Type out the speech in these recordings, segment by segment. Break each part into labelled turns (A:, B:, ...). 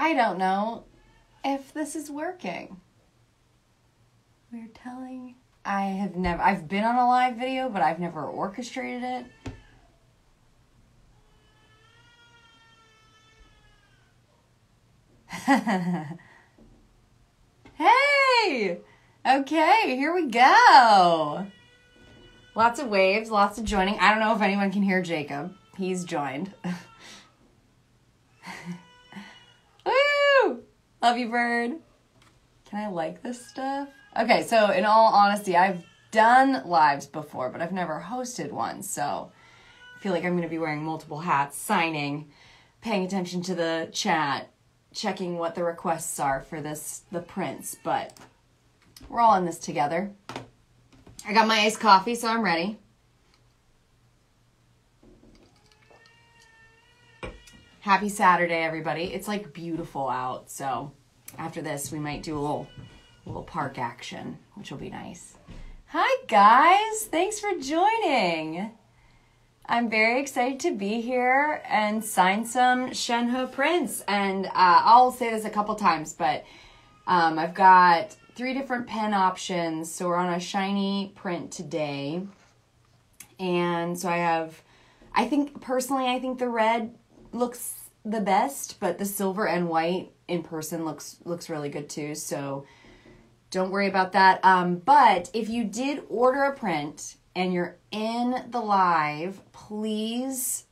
A: I don't know if this is working. We're telling. I have never. I've been on a live video, but I've never orchestrated it. hey! Okay, here we go. Lots of waves, lots of joining. I don't know if anyone can hear Jacob. He's joined. Love you, bird. Can I like this stuff? Okay, so in all honesty, I've done lives before, but I've never hosted one. So I feel like I'm going to be wearing multiple hats, signing, paying attention to the chat, checking what the requests are for this the prints, but we're all in this together. I got my iced coffee, so I'm ready. Happy Saturday, everybody. It's like beautiful out, so after this, we might do a little, little park action, which will be nice. Hi, guys. Thanks for joining. I'm very excited to be here and sign some Shenhe prints. And uh, I'll say this a couple times, but um, I've got three different pen options. So we're on a shiny print today. And so I have, I think personally, I think the red looks the best, but the silver and white in person looks looks really good too. So don't worry about that. Um, but if you did order a print and you're in the live, please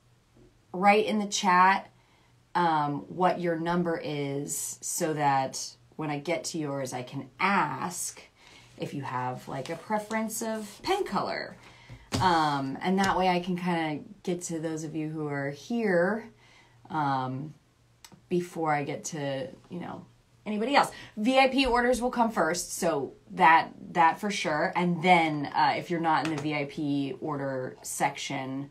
A: write in the chat um, what your number is so that when I get to yours, I can ask if you have like a preference of pen color. Um, and that way I can kind of get to those of you who are here um, before I get to, you know, anybody else. VIP orders will come first, so that that for sure. And then uh, if you're not in the VIP order section,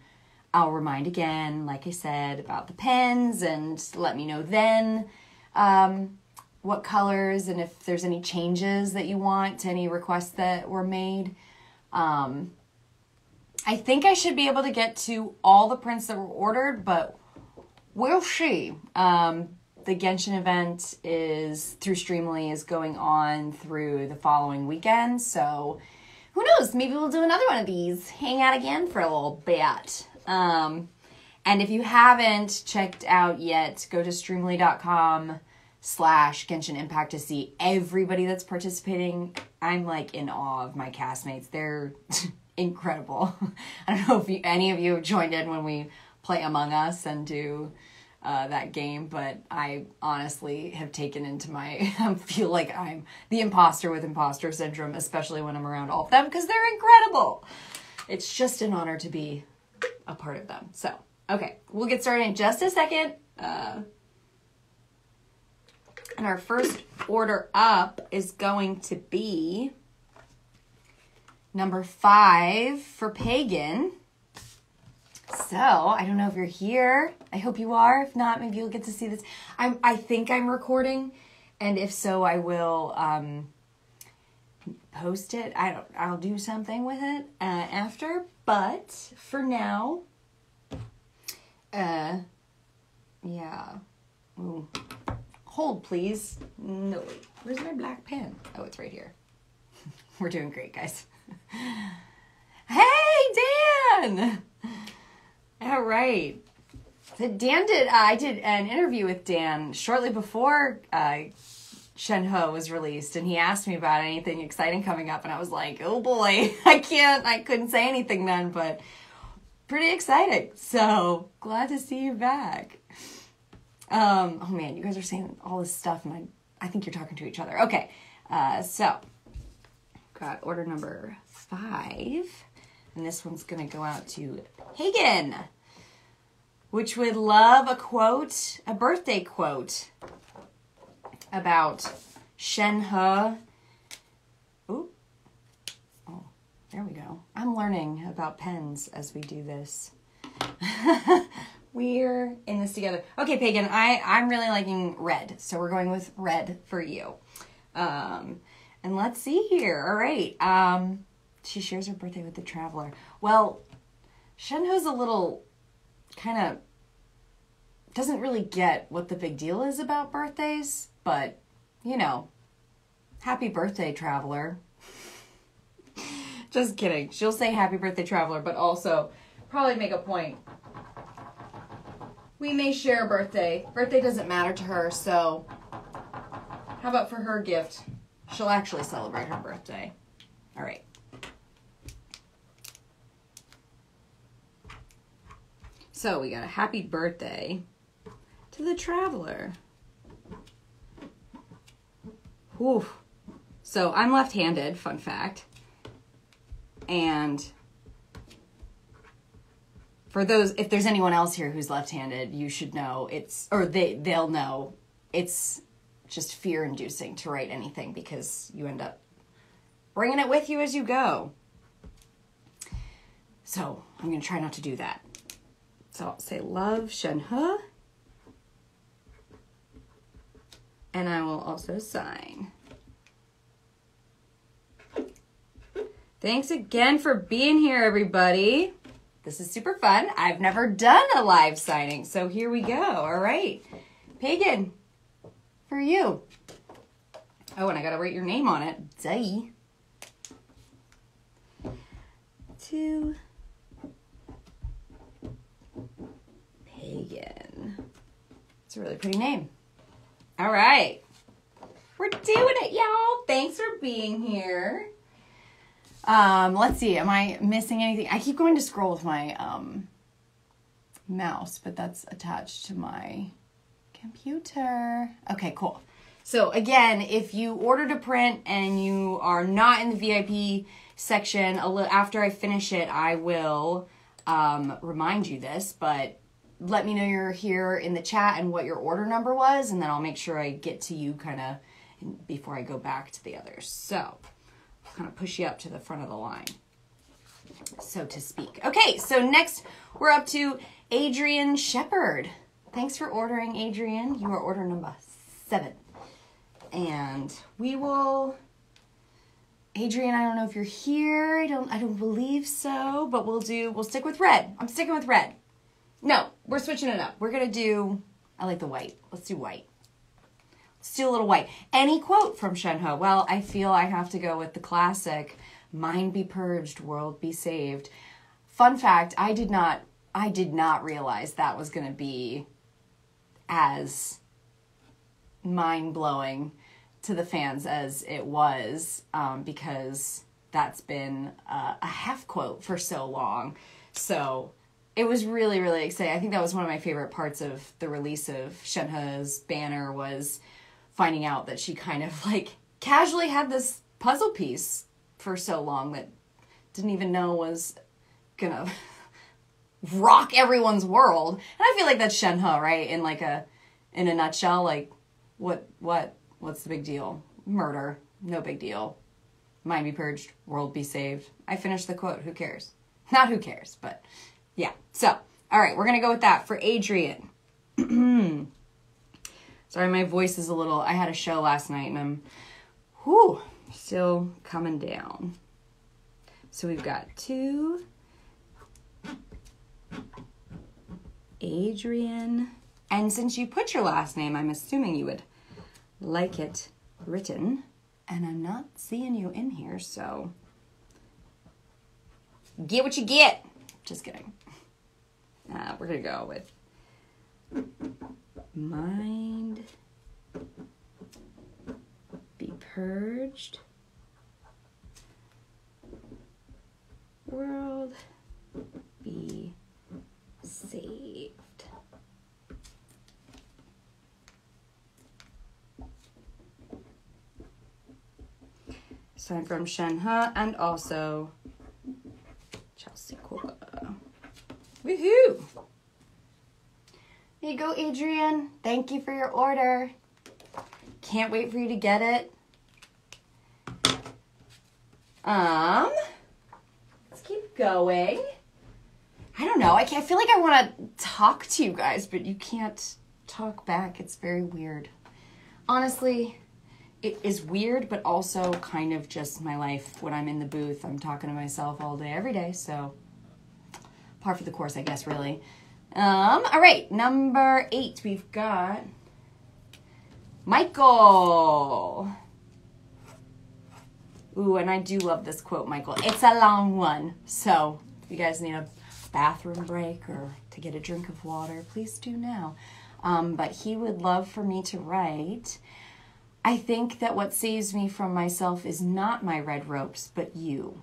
A: I'll remind again, like I said, about the pens and let me know then um, what colors and if there's any changes that you want to any requests that were made. Um, I think I should be able to get to all the prints that were ordered, but we'll see. Um, the Genshin event is through Streamily is going on through the following weekend, so who knows? Maybe we'll do another one of these. Hang out again for a little bit. Um, and if you haven't checked out yet, go to streamily.com slash Genshin Impact to see everybody that's participating. I'm like in awe of my castmates. They're incredible. I don't know if you, any of you have joined in when we play Among Us and do uh, that game, but I honestly have taken into my feel like I'm the imposter with imposter syndrome, especially when I'm around all of them because they're incredible. It's just an honor to be a part of them. So, okay, we'll get started in just a second. Uh, and our first order up is going to be number five for Pagan. So I don't know if you're here. I hope you are. If not, maybe you'll get to see this. I'm. I think I'm recording, and if so, I will um, post it. I don't. I'll do something with it uh, after. But for now, uh, yeah. Ooh. Hold, please. No, wait. Where's my black pen? Oh, it's right here. We're doing great, guys. hey, Dan! All right. Dan did. Uh, I did an interview with Dan shortly before uh, Shenhe was released, and he asked me about anything exciting coming up, and I was like, "Oh boy, I can't. I couldn't say anything then, but pretty exciting. So glad to see you back." Um, oh man, you guys are saying all this stuff, and I, I think you're talking to each other. Okay, uh, so got order number five, and this one's gonna go out to Hagen, which would love a quote, a birthday quote about Shenhe. Ooh, oh, there we go. I'm learning about pens as we do this. we're in this together. Okay, Pagan, I, I'm really liking red, so we're going with red for you. Um, and let's see here. All right. Um, she shares her birthday with the traveler. Well, Shenhe's a little kind of doesn't really get what the big deal is about birthdays, but you know, happy birthday, traveler. Just kidding. She'll say happy birthday, traveler, but also probably make a point. We may share a birthday. Birthday doesn't matter to her, so how about for her gift? She'll actually celebrate her birthday. All right. So we got a happy birthday to the traveler. Whew. So I'm left handed, fun fact. And for those, if there's anyone else here who's left handed, you should know it's, or they, they'll know it's just fear inducing to write anything because you end up bringing it with you as you go. So I'm going to try not to do that. So I'll say love Shenhe. And I will also sign. Thanks again for being here, everybody. This is super fun. I've never done a live signing, so here we go. All right. Pagan, for you. Oh, and I gotta write your name on it. Day. To Pagan. It's a really pretty name. All right. We're doing it, y'all. Thanks for being here. Um, let's see. Am I missing anything? I keep going to scroll with my um, mouse, but that's attached to my computer. Okay, cool. So again, if you ordered a print and you are not in the VIP section, a little after I finish it, I will um, remind you this, but let me know you're here in the chat and what your order number was, and then I'll make sure I get to you kind of before I go back to the others. So I'll kind of push you up to the front of the line, so to speak. Okay, so next we're up to Adrian Shepard. Thanks for ordering, Adrian. You are order number seven. And we will Adrian, I don't know if you're here. I don't I don't believe so, but we'll do we'll stick with red. I'm sticking with red. No, we're switching it up. We're gonna do I like the white. Let's do white. Let's do a little white. Any quote from Shenhe? Well, I feel I have to go with the classic Mind be purged, world be saved. Fun fact, I did not I did not realize that was gonna be as mind blowing to the fans as it was um, because that's been a half quote for so long. So it was really really exciting. I think that was one of my favorite parts of the release of Shenhe's banner was finding out that she kind of like casually had this puzzle piece for so long that didn't even know was gonna rock everyone's world. And I feel like that's Shenhe, right? In like a in a nutshell, like what what what's the big deal? Murder, no big deal. Mind be purged, world be saved. I finished the quote. Who cares? Not who cares, but yeah. So, all right, we're gonna go with that for Adrian. Sorry, my voice is a little. I had a show last night and I'm, whew, still coming down. So we've got two. Adrian. And since you put your last name, I'm assuming you would like it written. And I'm not seeing you in here, so get what you get. Just kidding. Uh, we're going to go with mind be purged world be saved sign from Shenhe and also Chelsea Kwoka. Woohoo! There you go, Adrian. Thank you for your order. Can't wait for you to get it. Um, let's keep going. I don't know. I, I feel like I want to talk to you guys, but you can't talk back. It's very weird. Honestly, it is weird, but also kind of just my life. When I'm in the booth, I'm talking to myself all day, every day. So, par for the course, I guess, really. Um, all right, number eight, we've got Michael. Ooh, and I do love this quote, Michael. It's a long one. So if you guys need a bathroom break or to get a drink of water, please do now. Um, but he would love for me to write. I think that what saves me from myself is not my red ropes, but you.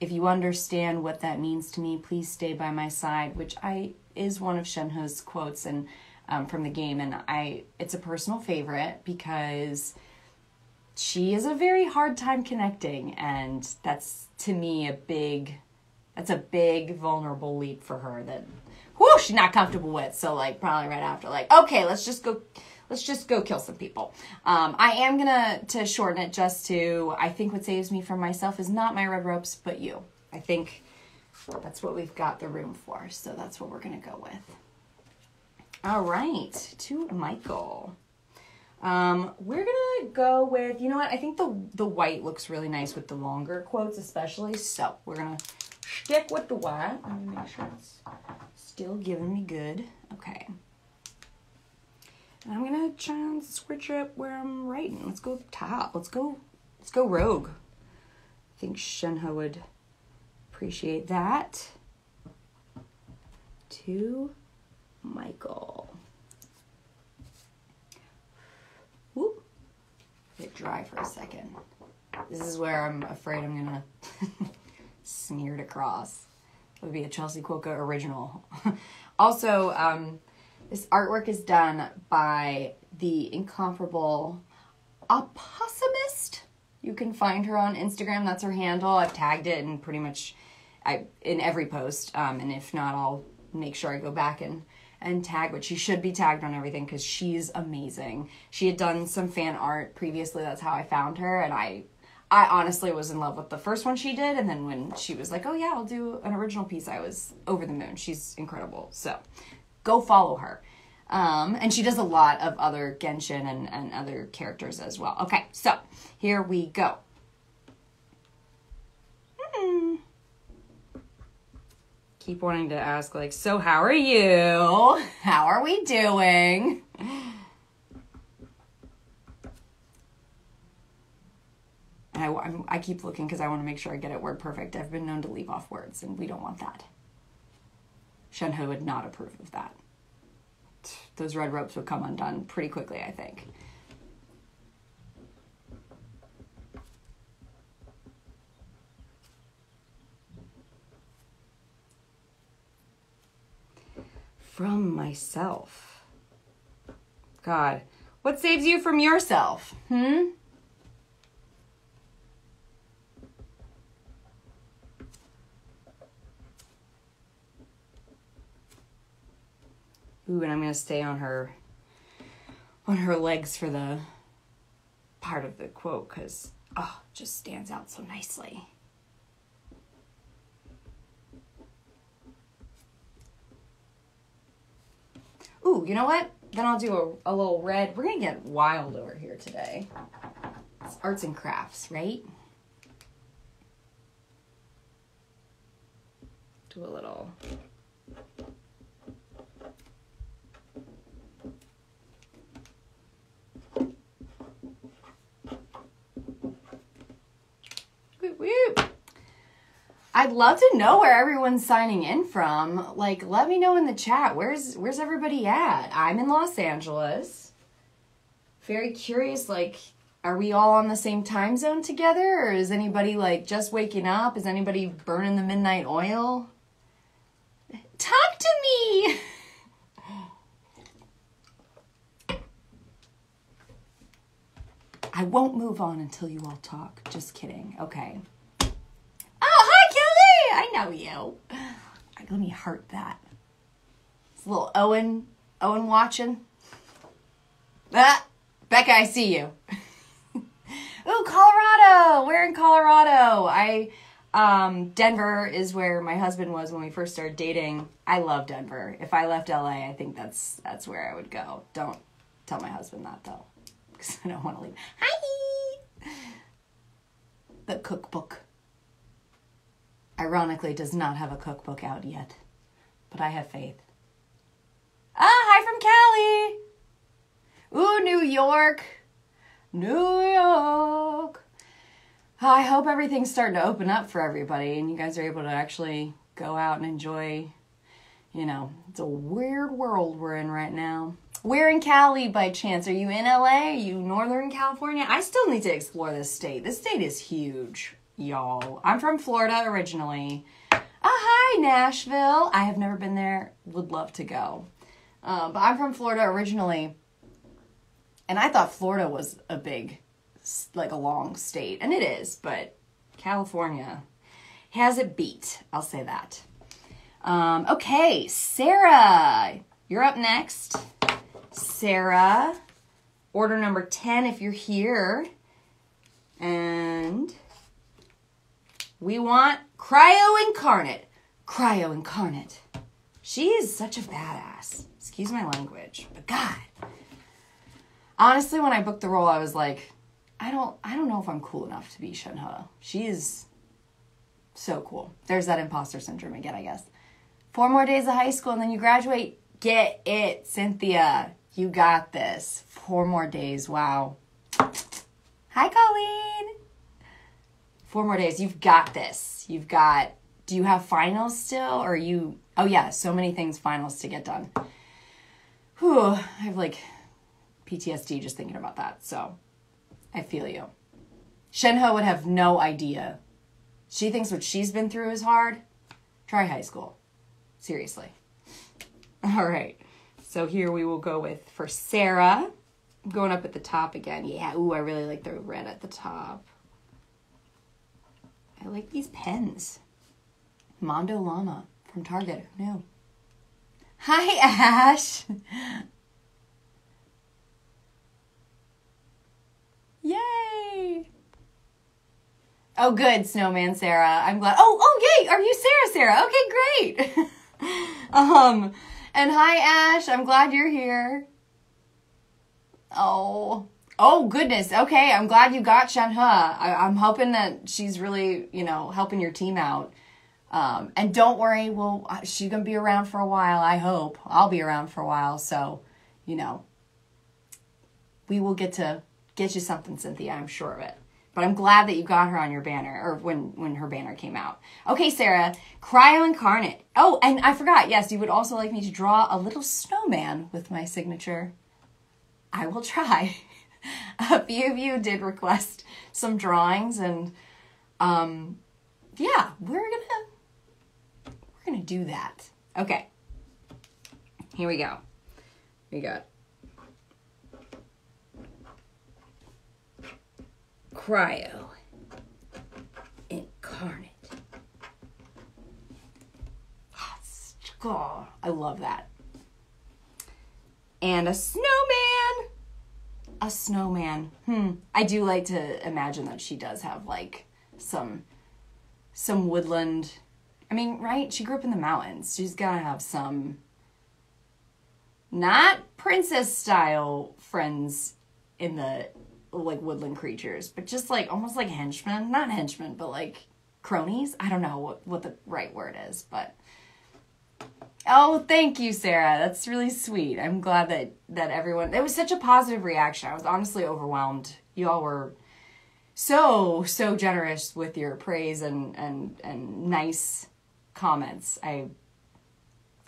A: If you understand what that means to me, please stay by my side, which I is one of Shenhe's quotes and um, from the game, and I it's a personal favorite because she is a very hard time connecting, and that's to me a big that's a big vulnerable leap for her that whoo she's not comfortable with. So like probably right after like okay let's just go let's just go kill some people. Um, I am gonna to shorten it just to I think what saves me from myself is not my red ropes but you. I think that's what we've got the room for. So that's what we're gonna go with. All right, to Michael. Um, we're gonna go with you know what I think the the white looks really nice with the longer quotes especially. So we're gonna stick with the white. Let me make sure it's still giving me good. Okay. I'm gonna try and switch up where I'm writing. Let's go top. Let's go. Let's go rogue. I think Shenhe would appreciate that. To Michael. Whoop. Get dry for a second. This is where I'm afraid I'm gonna smear it across. It would be a Chelsea Kwoka original. also, um, this artwork is done by the incomparable Opossumist. You can find her on Instagram. That's her handle. I've tagged it in pretty much I in every post. Um, and if not, I'll make sure I go back and and tag, but she should be tagged on everything because she's amazing. She had done some fan art previously. That's how I found her, and I I honestly was in love with the first one she did, and then when she was like, "Oh yeah, I'll do an original piece," I was over the moon. She's incredible. So, go follow her. Um, and she does a lot of other Genshin and, and other characters as well. Okay, so here we go. Hmm. Keep wanting to ask, like, so how are you? How are we doing? I, I keep looking because I want to make sure I get it word perfect. I've been known to leave off words, and we don't want that. Shenhe would not approve of that. Those red ropes would come undone pretty quickly, I think. From myself. God, what saves you from yourself? Hmm? Ooh, and I'm gonna stay on her on her legs for the part of the quote because oh, just stands out so nicely. Ooh, you know what? Then I'll do a, a little red. We're gonna get wild over here today. It's arts and crafts, right? Do a little I'd love to know where everyone's signing in from. Like, let me know in the chat. Where's where's everybody at? I'm in Los Angeles. Very curious, like, are we all on the same time zone together? Or is anybody like just waking up? Is anybody burning the midnight oil? Talk to me! I won't move on until you all talk. Just kidding. Okay. Oh, hi, Kelly! I know you. Let me heart that. It's little Owen, Owen watching. Ah, Becca, I see you. Ooh, Colorado. We're in Colorado. I um Denver is where my husband was when we first started dating. I love Denver. If I left LA, I think that's that's where I would go. Don't tell my husband that though. Cuz I don't want to leave. Hi. The cookbook ironically does not have a cookbook out yet, but I have faith. Ah, hi from Cali. Ooh, New York. New York. I hope everything's starting to open up for everybody and you guys are able to actually go out and enjoy, you know, it's a weird world we're in right now. We're in Cali by chance. Are you in LA? Are you Northern California? I still need to explore this state. This state is huge, y'all. I'm from Florida originally. Ah, hi, Nashville. I have never been there. Would love to go. Uh, but I'm from Florida originally. And I thought Florida was a big, like a long state. And it is, but California has it beat. I'll say that. Um, okay, Sarah, you're up next. Sarah, order number 10 if you're here. And we want Cryo Incarnate. Cryo Incarnate. She is such a badass. Excuse my language, but God. Honestly, when I booked the role, I was like, I don't, I don't know if I'm cool enough to be Shenhe. She is so cool. There's that imposter syndrome again, I guess. Four more days of high school and then you graduate. Get it, Cynthia. You got this. Four more days. Wow. Hi, Colleen. Four more days. You've got this. You've got. Do you have finals still, or you? Oh yeah, so many things finals to get done. Whew, I have like PTSD just thinking about that. So I feel you. Shenhe would have no idea. She thinks what she's been through is hard. Try high school. Seriously. All right. So here we will go with for Sarah. Going up at the top again. Yeah, ooh, I really like the red at the top. I like these pens. Mondo Llama from Target. Who knew? Hi, Ash. Yay! Oh, good, Snowman Sarah. I'm glad. Oh, oh, yay! Are you Sarah? Sarah? Okay, great. um, and hi, Ash. I'm glad you're here. Oh, oh goodness. Okay, I'm glad you got Shenhe. I, I'm hoping that she's really, you know, helping your team out. Um, and don't worry, well, she's gonna be around for a while. I hope I'll be around for a while. So, you know, we will get to get you something, Cynthia. I'm sure of it. But I'm glad that you got her on your banner, or when when her banner came out. Okay, Sarah, Cryo Incarnate. Oh, and I forgot. Yes, you would also like me to draw a little snowman with my signature. I will try. a few of you did request some drawings, and um, yeah, we're gonna we're gonna do that. Okay. Here we go. We got cryo incarnate. Oh, I love that. And a snowman. A snowman. Hmm. I do like to imagine that she does have like some some woodland. I mean, right? She grew up in the mountains. She's got to have some not princess style friends in the like woodland creatures, but just like almost like henchmen, not henchmen, but like cronies. I don't know what what the right word is, but Oh, thank you, Sarah. That's really sweet. I'm glad that that everyone it was such a positive reaction. I was honestly overwhelmed. You all were so so generous with your praise and and and nice comments. I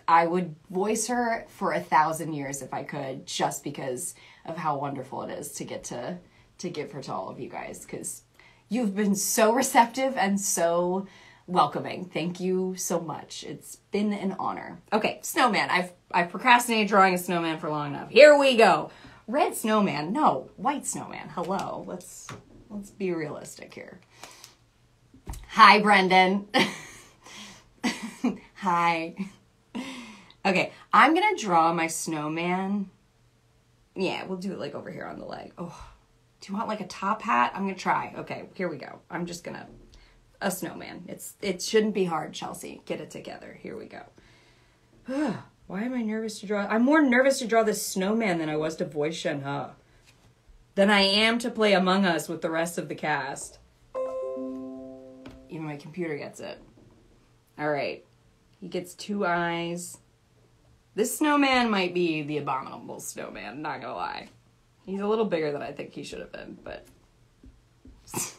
A: I would voice her for a thousand years if I could, just because of how wonderful it is to get to to give her to all of you guys because you've been so receptive and so welcoming. Thank you so much. It's been an honor. Okay, snowman. I've I've procrastinated drawing a snowman for long enough. Here we go. Red snowman. No, white snowman. Hello. Let's let's be realistic here. Hi, Brendan. Hi. Okay, I'm gonna draw my snowman. Yeah, we'll do it like over here on the leg. Oh, do you want like a top hat? I'm gonna try. Okay, here we go. I'm just gonna a snowman. It's it shouldn't be hard, Chelsea. Get it together. Here we go. Why am I nervous to draw? I'm more nervous to draw this snowman than I was to voice Shenhe. Than I am to play Among Us with the rest of the cast. Even my computer gets it. All right. He gets two eyes. This snowman might be the abominable snowman, not gonna lie. He's a little bigger than I think he should have been, but.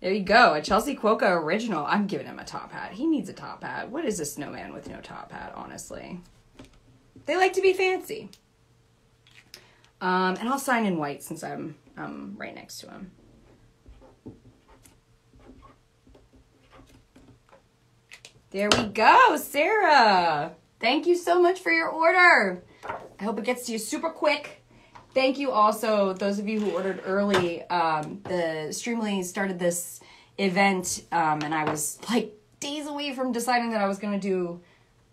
A: there you go, a Chelsea Kwoka original. I'm giving him a top hat. He needs a top hat. What is a snowman with no top hat, honestly? They like to be fancy. Um, and I'll sign in white since I'm um, right next to him. There we go, Sarah. Thank you so much for your order. I hope it gets to you super quick. Thank you also, those of you who ordered early. Um, the Streamily started this event, um, and I was like days away from deciding that I was going to do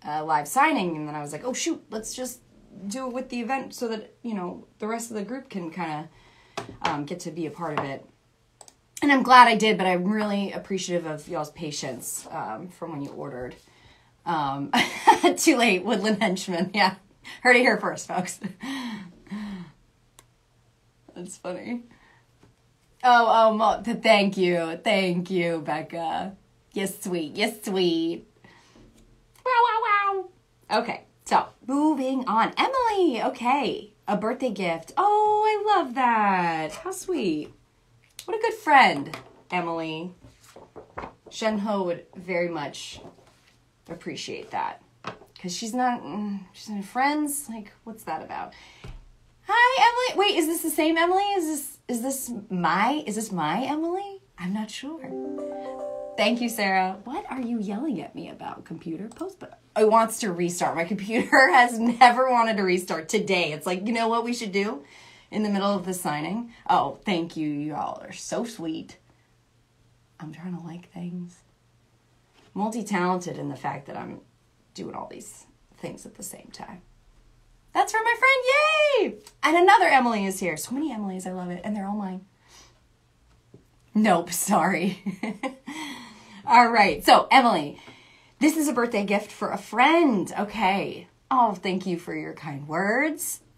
A: a live signing, and then I was like, oh shoot, let's just do it with the event so that you know the rest of the group can kind of um, get to be a part of it. And I'm glad I did, but I'm really appreciative of y'all's patience um, from when you ordered. Um, too late, Woodland Henchman. Yeah, heard it here first, folks. That's funny. Oh, oh, Mo- thank you, thank you, Becca. Yes, sweet, yes, sweet. Wow, wow, wow. Okay, so moving on. Emily, okay, a birthday gift. Oh, I love that. How sweet. What a good friend, Emily. Shenhe would very much appreciate that. Because she's not mm, she's not friends like what's that about? Hi emily wait is this the same emily? Is this is this my is this my emily? I'm not sure. Thank you sarah. What are you yelling at me about? Computer post but it wants to restart. My computer has never wanted to restart today. It's like you know what we should do? In the middle of the signing. Oh thank you. Y'all are so sweet. I'm trying to like things multi-talented in the fact that I'm doing all these things at the same time. That's from my friend, yay! And another Emily is here. So many Emily's, I love it, and they're all mine. Nope, sorry. all right, so Emily, this is a birthday gift for a friend. Okay. Oh, thank you for your kind words.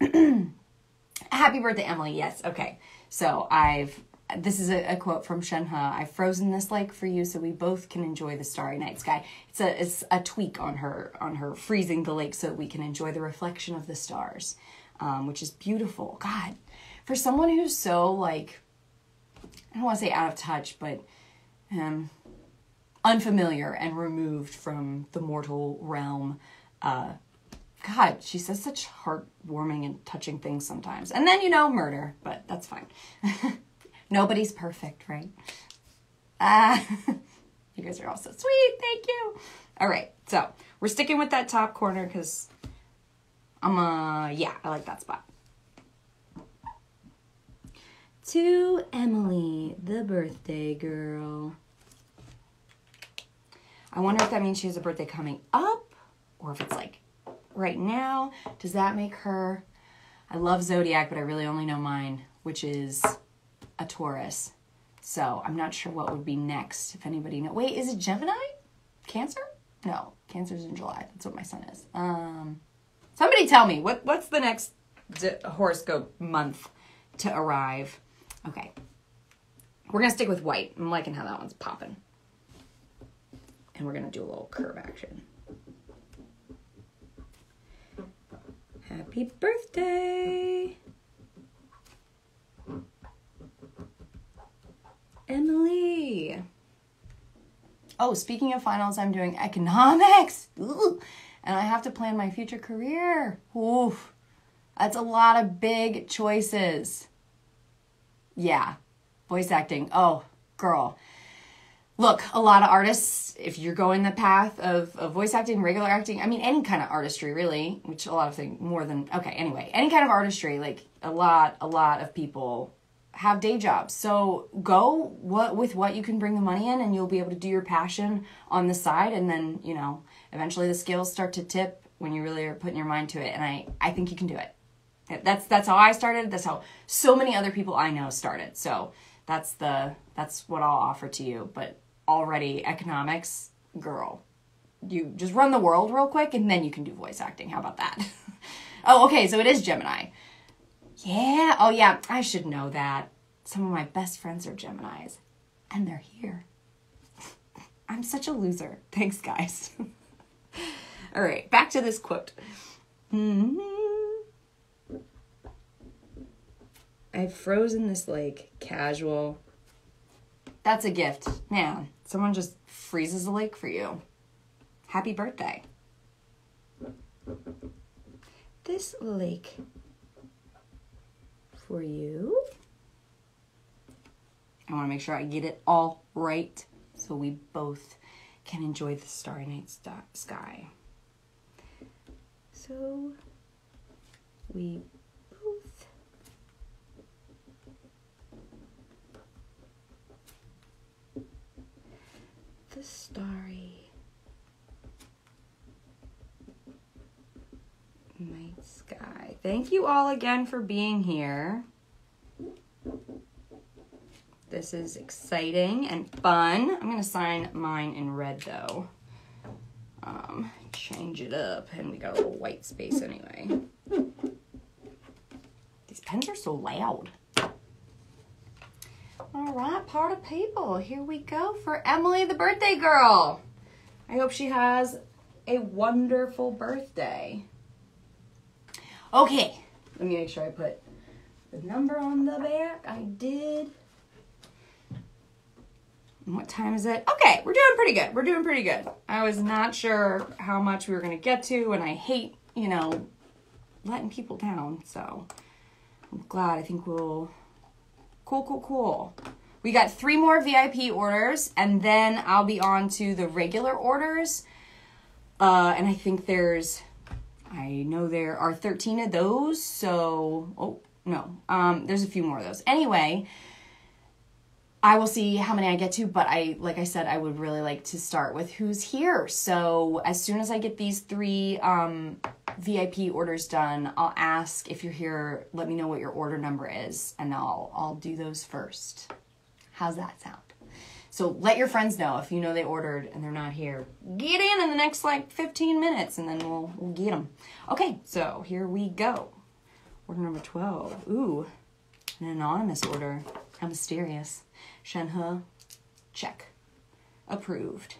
A: Happy birthday, Emily. Yes, okay. So I've this is a, a, quote from Shenhe. I've frozen this lake for you so we both can enjoy the starry night sky. It's a it's a tweak on her on her freezing the lake so we can enjoy the reflection of the stars, um, which is beautiful. God, for someone who's so like, I don't want to say out of touch, but um, unfamiliar and removed from the mortal realm. Uh, God, she says such heartwarming and touching things sometimes. And then, you know, murder, but that's fine. Nobody's perfect, right? Ah, you guys are all so sweet. Thank you. All right, so we're sticking with that top corner because I'm, uh, yeah, I like that spot. To Emily, the birthday girl. I wonder if that means she has a birthday coming up or if it's like right now. Does that make her? I love Zodiac, but I really only know mine, which is a Taurus. So I'm not sure what would be next. If anybody know, wait, is it Gemini? Cancer? No, Cancer's in July. That's what my son is. Um, somebody tell me what what's the next horoscope month to arrive? Okay, we're gonna stick with white. I'm liking how that one's popping, and we're gonna do a little curve action. Happy birthday! Emily. Oh, speaking of finals, I'm doing economics. Ooh, and I have to plan my future career. Oof. That's a lot of big choices. Yeah. Voice acting. Oh, girl. Look, a lot of artists, if you're going the path of, of voice acting, regular acting, I mean, any kind of artistry, really, which a lot of things more than, okay, anyway, any kind of artistry, like a lot, a lot of people have day jobs. So go what with what you can bring the money in and you'll be able to do your passion on the side and then, you know, eventually the skills start to tip when you really are putting your mind to it and I I think you can do it. That's that's how I started. That's how so many other people I know started. So that's the that's what I'll offer to you. But already economics, girl, you just run the world real quick and then you can do voice acting. How about that? oh, okay, so it is Gemini. Yeah. Oh, yeah. I should know that. Some of my best friends are Geminis, and they're here. I'm such a loser. Thanks, guys. All right, back to this quote. Mm-hmm. I've frozen this lake casual. That's a gift. Man, someone just freezes a lake for you. Happy birthday. This lake for you. I want to make sure I get it all right so we both can enjoy the starry night sky. So we both the starry night sky. Thank you all again for being here. This is exciting and fun. I'm gonna sign mine in red though. Um, change it up, and we got a little white space anyway. These pens are so loud. All right, part of people. Here we go for Emily, the birthday girl. I hope she has a wonderful birthday. Okay, let me make sure I put the number on the back. I did. What time is it? Okay, we're doing pretty good. We're doing pretty good. I was not sure how much we were going to get to, and I hate, you know, letting people down. So I'm glad. I think we'll. Cool, cool, cool. We got three more VIP orders, and then I'll be on to the regular orders. Uh, and I think there's, I know there are 13 of those. So, oh, no, um, there's a few more of those. Anyway, I will see how many I get to, but I, like I said, I would really like to start with who's here. So as soon as I get these three um, VIP orders done, I'll ask if you're here. Let me know what your order number is, and I'll I'll do those first. How's that sound? So let your friends know if you know they ordered and they're not here. Get in in the next like 15 minutes, and then we'll we'll get them. Okay, so here we go. Order number 12. Ooh, an anonymous order. How mysterious. Shenhe, check. Approved.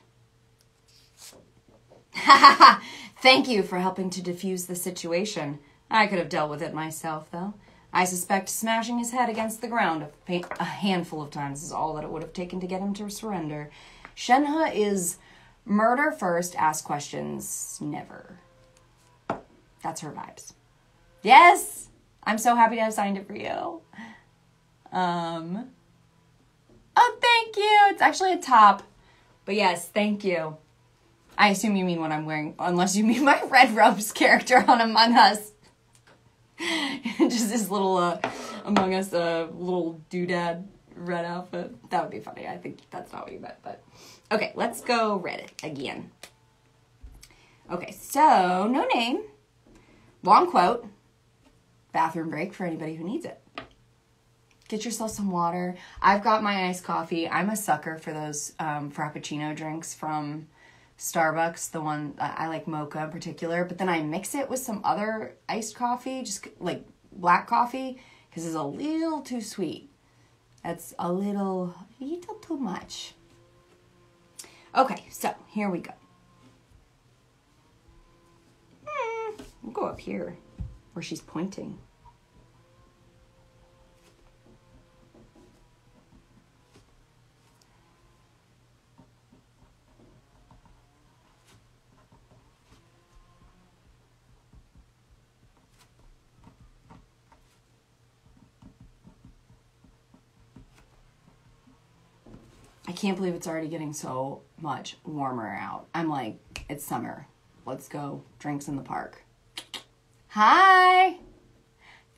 A: Ha ha ha! Thank you for helping to defuse the situation. I could have dealt with it myself, though. I suspect smashing his head against the ground a, handful of times is all that it would have taken to get him to surrender. Shenhe is murder first, ask questions never. That's her vibes. Yes! I'm so happy to have signed it for you. Um, oh, thank you. It's actually a top. But yes, thank you. I assume you mean what I'm wearing, unless you mean my Red Robes character on Among Us. Just this little uh, Among Us uh, little doodad red outfit. That would be funny. I think that's not what you meant, but okay, let's go Reddit again. Okay, so no name, long quote, bathroom break for anybody who needs it. Get yourself some water. I've got my iced coffee. I'm a sucker for those um, Frappuccino drinks from Starbucks, the one I like mocha in particular, but then I mix it with some other iced coffee, just like black coffee, because it's a little too sweet. That's a little, little too much. Okay, so here we go. Hmm, we'll go up here where she's pointing. I can't believe it's already getting so much warmer out. I'm like, it's summer. Let's go. Drinks in the park. Hi.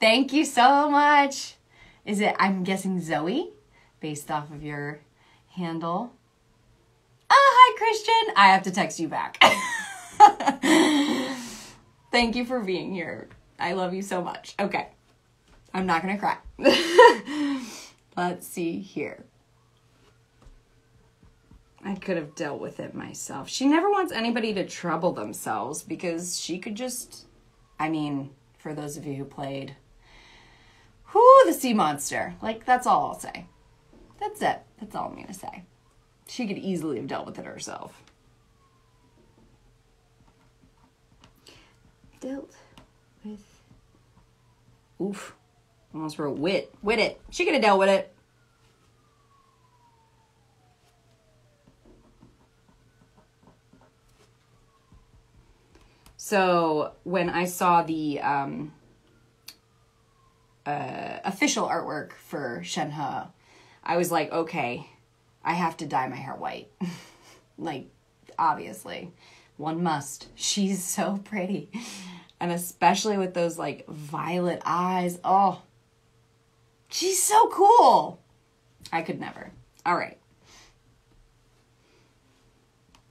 A: Thank you so much. Is it, I'm guessing Zoe, based off of your handle? Oh, hi, Christian. I have to text you back. Thank you for being here. I love you so much. Okay. I'm not going to cry. Let's see here. I could have dealt with it myself. She never wants anybody to trouble themselves because she could just, I mean, for those of you who played, whoo, the sea monster. Like, that's all I'll say. That's it. That's all I'm going to say. She could easily have dealt with it herself. dealt with. Oof. Almost wrote wit. Wit it. She could have dealt with it. So when I saw the um, uh, official artwork for Shenhe, I was like, okay, I have to dye my hair white. like, obviously, one must. She's so pretty. And especially with those like violet eyes. Oh, she's so cool. I could never. All right.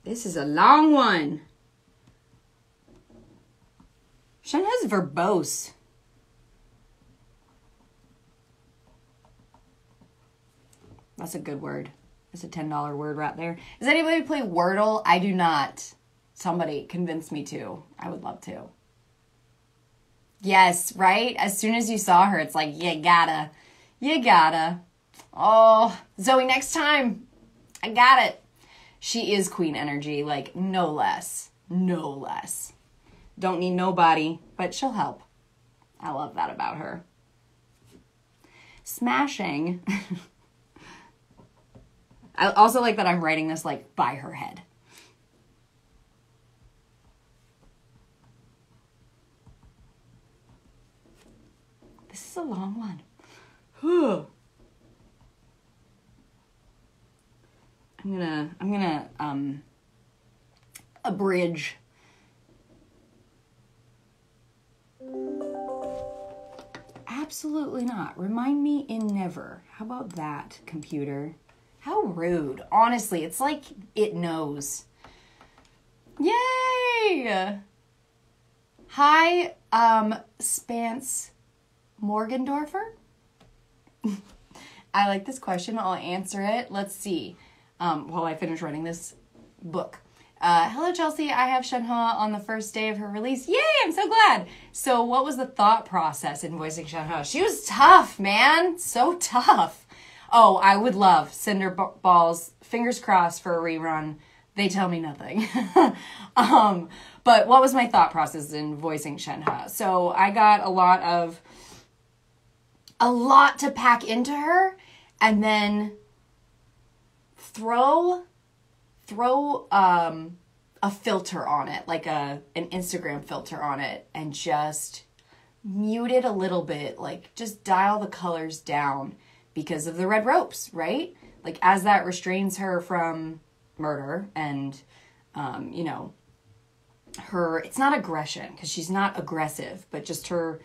A: This is a long one. Shenhe's verbose. That's a good word. It's a $10 word right there. Does anybody play Wordle? I do not. Somebody convince me to. I would love to. Yes, right? As soon as you saw her, it's like, you gotta. You gotta. Oh, Zoe, next time. I got it. She is queen energy, like, no less. No less. Don't need nobody, but she'll help. I love that about her. Smashing. I also like that I'm writing this like by her head. This is a long one. Whew. I'm gonna I'm gonna um abridge Absolutely not. Remind me in never. How about that, computer? How rude. Honestly, it's like it knows. Yay! Hi, um, Spance Morgendorfer. I like this question. I'll answer it. Let's see. Um, while I finish writing this book. Uh, hello, Chelsea. I have Shenhe on the first day of her release. Yay! I'm so glad. So, what was the thought process in voicing Shenhe? She was tough, man. So tough. Oh, I would love Cinder Balls. Fingers crossed for a rerun. They tell me nothing. um, but what was my thought process in voicing Shenhe? So I got a lot of a lot to pack into her, and then throw throw um, a filter on it, like a an Instagram filter on it, and just mute it a little bit, like just dial the colors down because of the red ropes, right? Like as that restrains her from murder and um, you know, her it's not aggression because she's not aggressive, but just her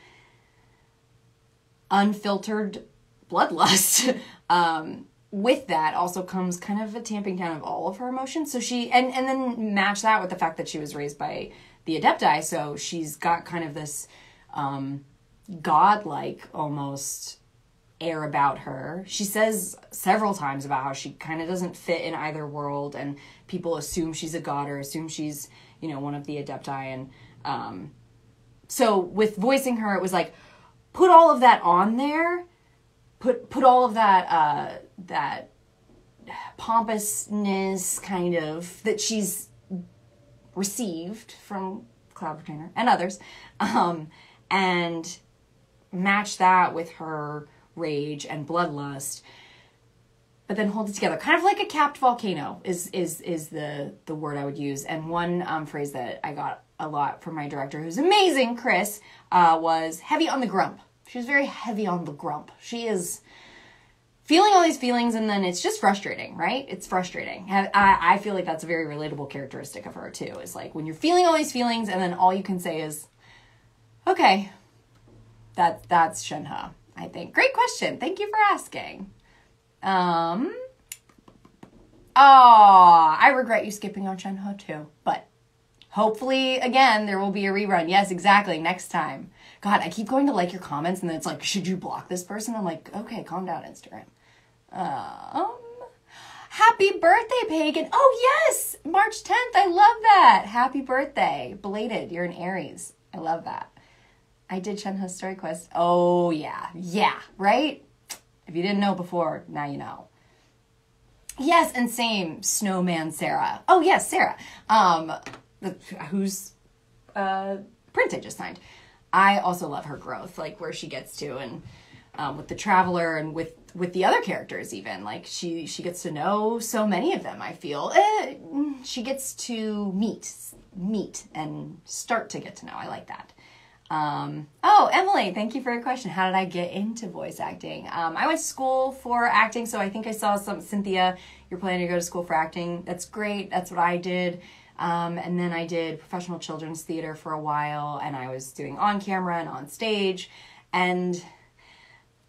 A: unfiltered bloodlust. um, with that also comes kind of a tamping down of all of her emotions. So she and and then match that with the fact that she was raised by the Adepti, so she's got kind of this um godlike almost air about her. She says several times about how she kind of doesn't fit in either world, and people assume she's a god or assume she's, you know, one of the Adepti. And um, so with voicing her, it was like put all of that on there, put put all of that uh, that pompousness kind of that she's received from Cloud Retainer and others, um, and match that with her rage and bloodlust but then hold it together. Kind of like a capped volcano is is is the the word i would use. And one um, phrase that i got a lot from my director who's amazing chris uh, was heavy on the grump. She was very heavy on the grump. She is feeling all these feelings and then it's just frustrating right it's frustrating I, I feel like that's a very relatable characteristic of her too is like when you're feeling all these feelings and then all you can say is okay that that's shenhe I think. Great question. Thank you for asking. Um, oh, I regret you skipping on Shenhe too, but hopefully, again, there will be a rerun. Yes, exactly. Next time. God, I keep going to like your comments and then it's like, should you block this person? I'm like, okay, calm down, Instagram. Um, happy birthday, Pagan. Oh, yes, March 10th. I love that. Happy birthday. Belated. You're an Aries. I love that. I did Shenhe's Story Quest. Oh, yeah. Yeah, right? If you didn't know before, now you know. Yes, and same Snowman Sarah. Oh, yes, Sarah. Um, the, who's uh, print I just signed. I also love her growth, like where she gets to and um, with the traveler and with with the other characters even. Like she she gets to know so many of them i feel. Eh, she gets to meet meet and start to get to know. I like that. Um, oh emily thank you for your question. How did i get into voice acting? Um, i went to school for acting so i think i saw some cynthia you're planning to go to school for acting. That's great. That's what i did. Um, and then i did professional children's theater for a while and i was doing on camera and on stage. And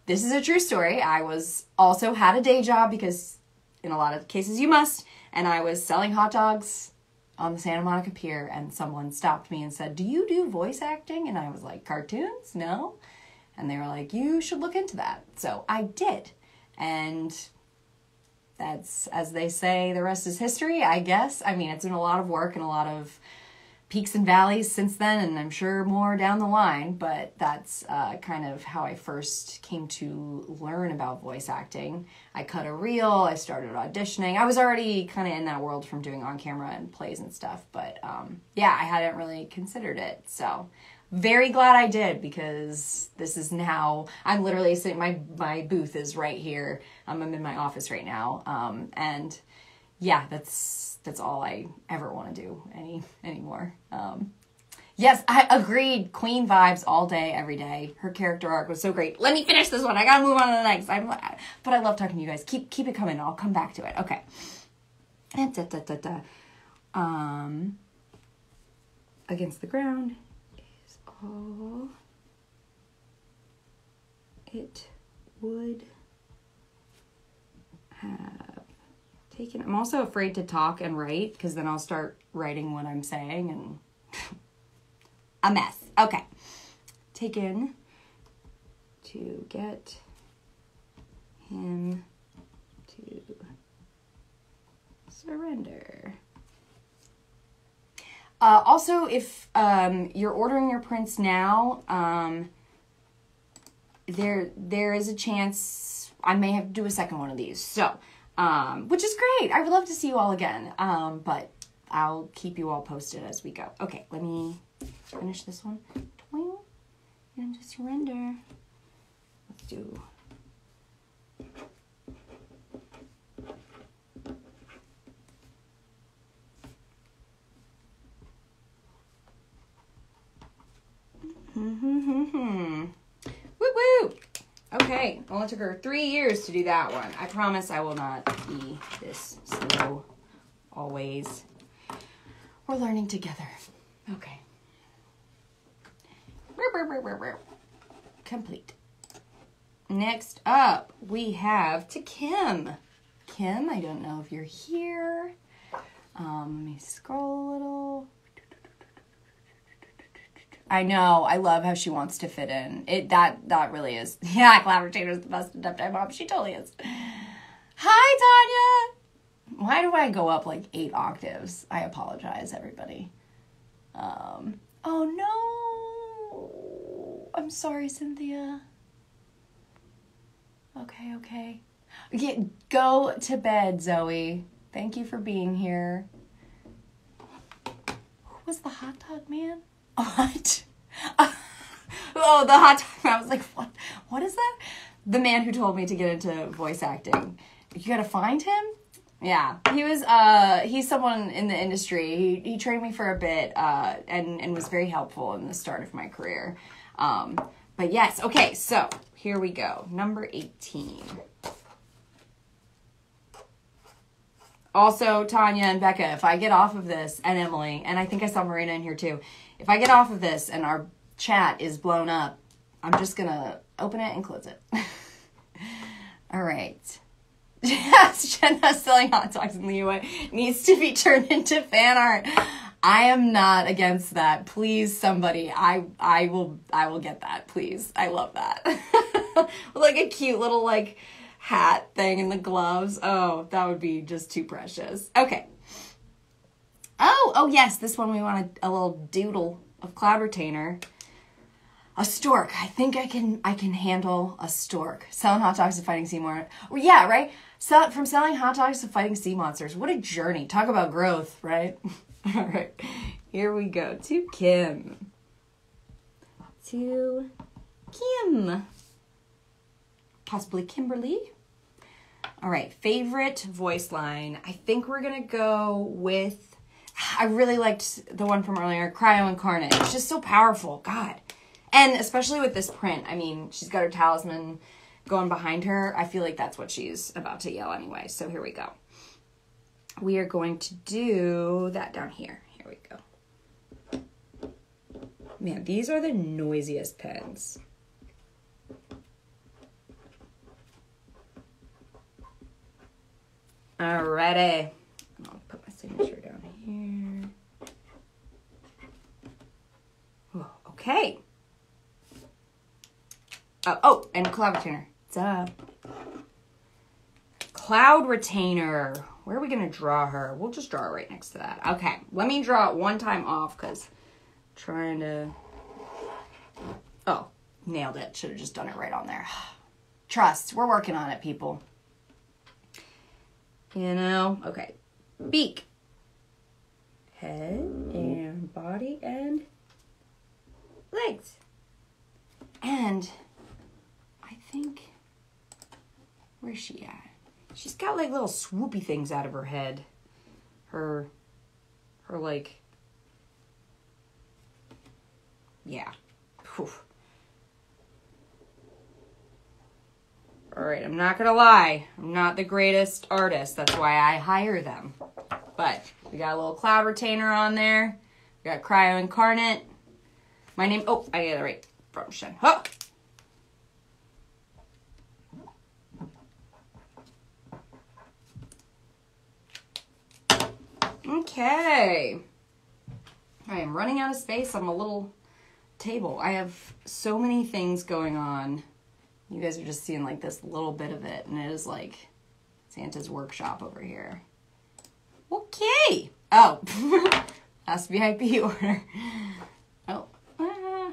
A: this is a true story. I was also had a day job because in a lot of cases you must, and I was selling hot dogs on the Santa Monica Pier and someone stopped me and said, "Do you do voice acting?" And I was like, "Cartoons? No." And they were like, "You should look into that." So I did. And that's as they say, the rest is history, I guess. I mean, it's been a lot of work and a lot of peaks and valleys since then, and I'm sure more down the line, but that's uh, kind of how I first came to learn about voice acting. I cut a reel, I started auditioning. I was already kind of in that world from doing on camera and plays and stuff, but um, yeah, I hadn't really considered it. So, very glad I did because this is now I'm literally sitting my my booth is right here. Um, I'm in my office right now. Um, and yeah, that's that's all I ever want to do any anymore. Um, yes, I agreed. Queen vibes all day, every day. Her character arc was so great. Let me finish this one. I gotta move on to the next. I'm, but I love talking to you guys. Keep keep it coming. I'll come back to it. Okay. Da, da, da. Um, against the ground is all it would have taken. I'm also afraid to talk and write because then I'll start writing what I'm saying and a mess. Okay. Taken to get him to surrender. Uh, also, if um, you're ordering your prints now, um, there there is a chance I may have to do a second one of these. So um, which is great. I would love to see you all again. Um, but I'll keep you all posted as we go. Okay, let me finish this one. Twing and just surrender. Let's do. Hmm. Woo woo! Okay, well, it took her three years to do that one. I promise I will not be this slow always. We're learning together. Okay. Complete. Next up, we have to Kim. Kim, I don't know if you're here. Um, let me scroll a little. I know. I love how she wants to fit in. It that that really is. Yeah, Cloud is the best stepdad mom. She totally is. Hi, Tanya. Why do I go up like eight octaves? I apologize, everybody. Um. Oh no. I'm sorry, Cynthia. Okay, okay. Get go to bed, Zoe. Thank you for being here. Who was the hot dog man? What? oh, the hot dog. I was like, what? What is that? The man who told me to get into voice acting. You gotta find him. Yeah, he was. Uh, he's someone in the industry. He he trained me for a bit. Uh, and and was very helpful in the start of my career. Um, but yes, okay. So here we go. Number eighteen. Also, Tanya and Becca, if I get off of this, and Emily, and I think I saw Marina in here too, if I get off of this and our chat is blown up, I'm just gonna open it and close it. All right. Yes, Jenna selling hot dogs in the UI needs to be turned into fan art. I am not against that. Please, somebody, I I will I will get that. Please, I love that. like a cute little like hat thing and the gloves. Oh, that would be just too precious. Okay. Oh, oh yes, this one we want a, a little doodle of cloud retainer. A stork. I think I can I can handle a stork. Selling hot dogs to fighting sea monsters. Well, yeah, right. Sell, from selling hot dogs to fighting sea monsters. What a journey. Talk about growth, right? All right. Here we go to Kim. to Kim. Possibly Kimberly. All right, favorite voice line. I think we're gonna go with. I really liked the one from earlier, Cryo Incarnate. It's just so powerful. God. And especially with this print. I mean, she's got her talisman going behind her. I feel like that's what she's about to yell anyway. So here we go. We are going to do that down here. Here we go. Man, these are the noisiest pens. Alrighty. I'll put my signature down here. Whoa, okay. Uh, oh, and cloud retainer. Duh. Cloud retainer. Where are we going to draw her? We'll just draw her right next to that. Okay, let me draw it one time off because trying to... Oh, nailed it. Should have just done it right on there. Trust. We're working on it, people. You know? Okay. Beak. Head mm-hmm. and body and legs. And I think, where's she at? She's got like little swoopy things out of her head. Her, her like, yeah. Whew. All right, I'm not gonna lie. I'm not the greatest artist. That's why I hire them. But we got a little cloud retainer on there. We got cryo incarnate. My name. Oh, I got it right. From Shen. Oh. Okay. I am running out of space on my little table. I have so many things going on. You guys are just seeing like this little bit of it, and it is like Santa's workshop over here. Okay. Oh, last VIP order. Oh. ah.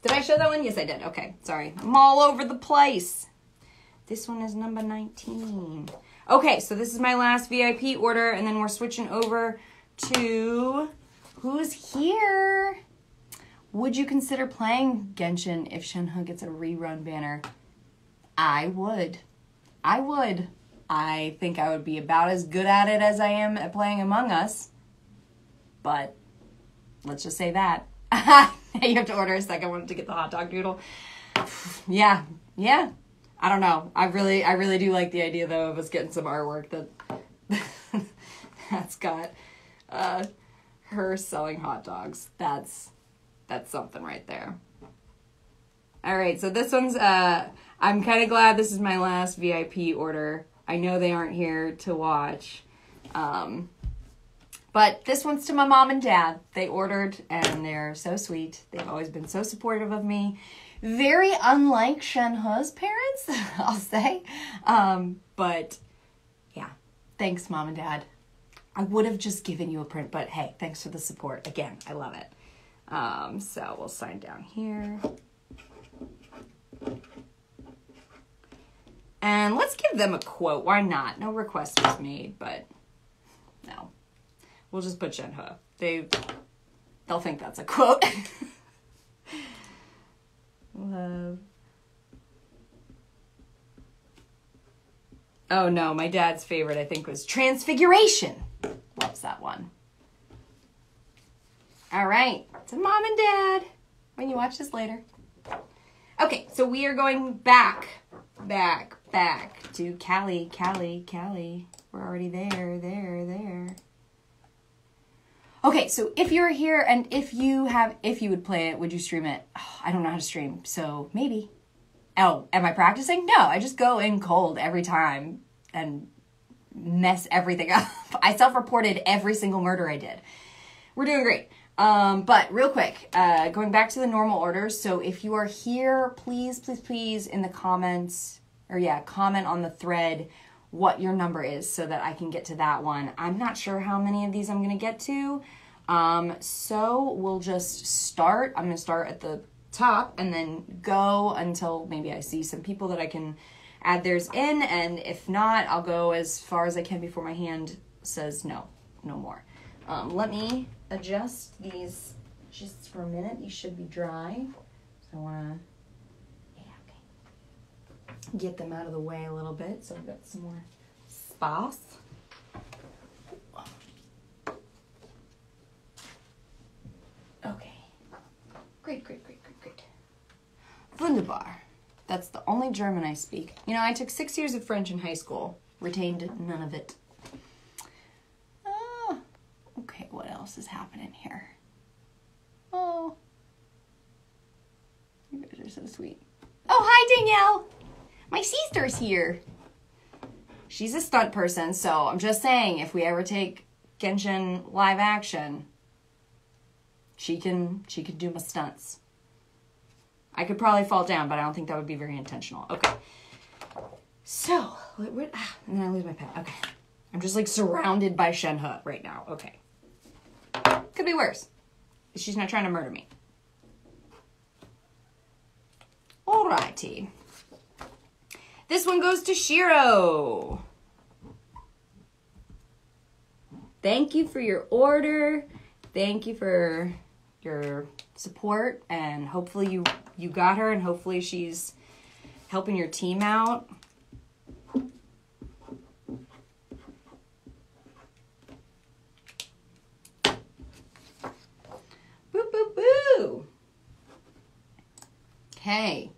A: Did I show that one? Yes, I did. Okay, sorry. I'm all over the place. This one is number 19. Okay, so this is my last VIP order, and then we're switching over to who's here. Would you consider playing Genshin if Shenhe gets a rerun banner? I would. I would. I think I would be about as good at it as I am at playing Among Us. But let's just say that. you have to order a second one to get the hot dog doodle. yeah, yeah. I don't know. I really, I really do like the idea though of us getting some artwork that that's got uh, her selling hot dogs. That's that's something right there. All right, so this one's uh I'm kind of glad this is my last VIP order. I know they aren't here to watch. Um but this one's to my mom and dad. They ordered and they're so sweet. They've always been so supportive of me. Very unlike Shenhe's parents, I'll say. Um, but yeah, thanks, mom and dad. I would have just given you a print, but hey, thanks for the support. Again, I love it. Um, so we'll sign down here. And let's give them a quote. Why not? No request was made, but no. We'll just put Shenhe. They they'll think that's a quote. Love. Oh no, my dad's favorite I think was Transfiguration. Loves that one. All right, to mom and dad when you watch this later. Okay, so we are going back, back, back to Callie, Callie, Callie. We're already there, there, there. Okay, so if you're here and if you have, if you would play it, would you stream it? Oh, I don't know how to stream, so maybe. Oh, am I practicing? No, I just go in cold every time and mess everything up. I self reported every single murder I did. We're doing great. Um, but real quick, uh, going back to the normal orders. So if you are here, please, please, please, in the comments, or yeah, comment on the thread what your number is so that I can get to that one. I'm not sure how many of these I'm going to get to. Um, so we'll just start. I'm going to start at the top and then go until maybe I see some people that I can add theirs in. And if not, I'll go as far as I can before my hand says no, no more. Um, let me adjust these just for a minute. These should be dry. So I want to. Get them out of the way a little bit. So I've got some more space. Okay. Great, great, great, great, great. Wunderbar. That's the only German I speak. You know, I took six years of French in high school, retained none of it. Ah, okay, what else is happening here? Oh, you guys are so sweet. Oh, hi, Danielle. My sister's here. She's a stunt person, so I'm just saying if we ever take Genshin live action, she can she could do my stunts. I could probably fall down, but I don't think that would be very intentional. Okay. So, what, what, ah, and then I lose my pen. Okay. I'm just like surrounded by Shenhe right now. Okay. Could be worse. She's not trying to murder me. Alrighty. This one goes to Shiro. Thank you for your order. Thank you for your support and hopefully you you got her and hopefully she's helping your team out. Boo boo boo. Okay.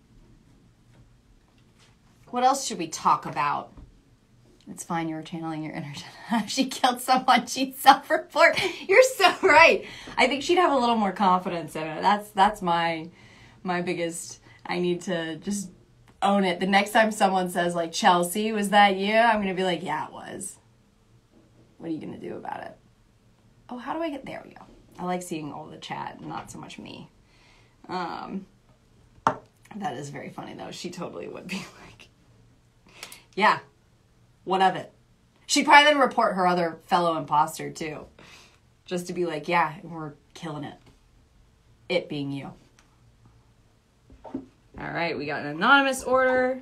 A: What else should we talk about? It's fine, you're channeling your inner she killed someone, she'd self-report. You're so right. I think she'd have a little more confidence in it. That's that's my my biggest I need to just own it. The next time someone says like Chelsea, was that you? I'm gonna be like, yeah, it was. What are you gonna do about it? Oh, how do I get there we go. I like seeing all the chat, not so much me. Um that is very funny though. She totally would be Yeah. What of it? She'd probably then report her other fellow imposter too. Just to be like, yeah, we're killing it. It being you. All right, we got an anonymous order.